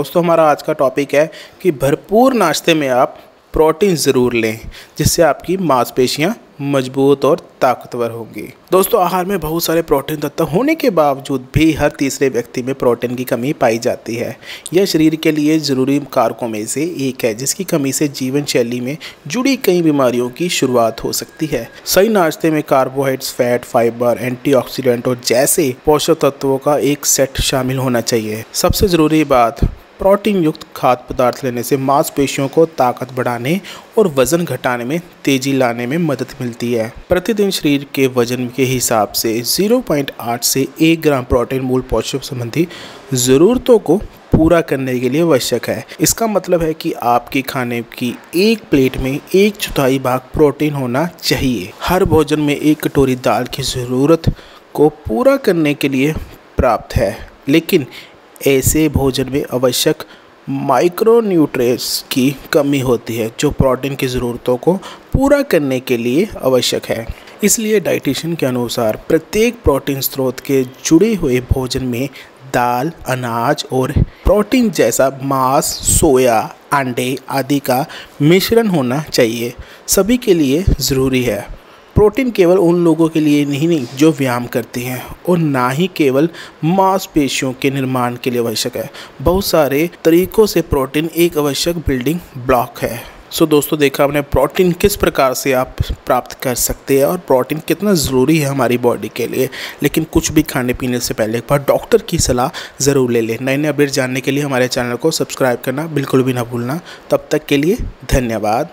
दोस्तों, हमारा आज का टॉपिक है कि भरपूर नाश्ते में आप प्रोटीन ज़रूर लें, जिससे आपकी मांसपेशियाँ मज़बूत और ताकतवर होंगी। दोस्तों, आहार में बहुत सारे प्रोटीन तत्व होने के बावजूद भी हर तीसरे व्यक्ति में प्रोटीन की कमी पाई जाती है। यह शरीर के लिए ज़रूरी कारकों में से एक है, जिसकी कमी से जीवन शैली में जुड़ी कई बीमारियों की शुरुआत हो सकती है। सही नाश्ते में कार्बोहाइड्रेट्स फैट फाइबर एंटीऑक्सीडेंट और जैसे पोषक तत्वों का एक सेट शामिल होना चाहिए। सबसे ज़रूरी बात प्रोटीन युक्त खाद्य पदार्थ लेने से मांसपेशियों को ताकत बढ़ाने और वज़न घटाने में तेज़ी लाने में मदद मिलती है। प्रतिदिन शरीर के वज़न के हिसाब से 0.8 से 1 ग्राम प्रोटीन मूल पोषक संबंधी ज़रूरतों को पूरा करने के लिए आवश्यक है। इसका मतलब है कि आपके खाने की एक प्लेट में एक चौथाई भाग प्रोटीन होना चाहिए। हर भोजन में एक कटोरी दाल की ज़रूरत को पूरा करने के लिए प्राप्त है, लेकिन ऐसे भोजन में आवश्यक माइक्रोन्यूट्रिएंट्स की कमी होती है, जो प्रोटीन की ज़रूरतों को पूरा करने के लिए आवश्यक है। इसलिए डाइटिशियन के अनुसार प्रत्येक प्रोटीन स्रोत के जुड़े हुए भोजन में दाल, अनाज और प्रोटीन जैसा मांस, सोया, अंडे आदि का मिश्रण होना चाहिए। सभी के लिए ज़रूरी है। प्रोटीन केवल उन लोगों के लिए नहीं नहीं जो व्यायाम करते हैं और ना ही केवल मांसपेशियों के निर्माण के लिए आवश्यक है। बहुत सारे तरीकों से प्रोटीन एक आवश्यक बिल्डिंग ब्लॉक है। सो so, दोस्तों देखा आपने प्रोटीन किस प्रकार से आप प्राप्त कर सकते हैं और प्रोटीन कितना ज़रूरी है हमारी बॉडी के लिए। लेकिन कुछ भी खाने पीने से पहले एक बार डॉक्टर की सलाह ज़रूर ले लें। नए नए अपडेट जानने के लिए हमारे चैनल को सब्सक्राइब करना बिल्कुल भी ना भूलना। तब तक के लिए धन्यवाद।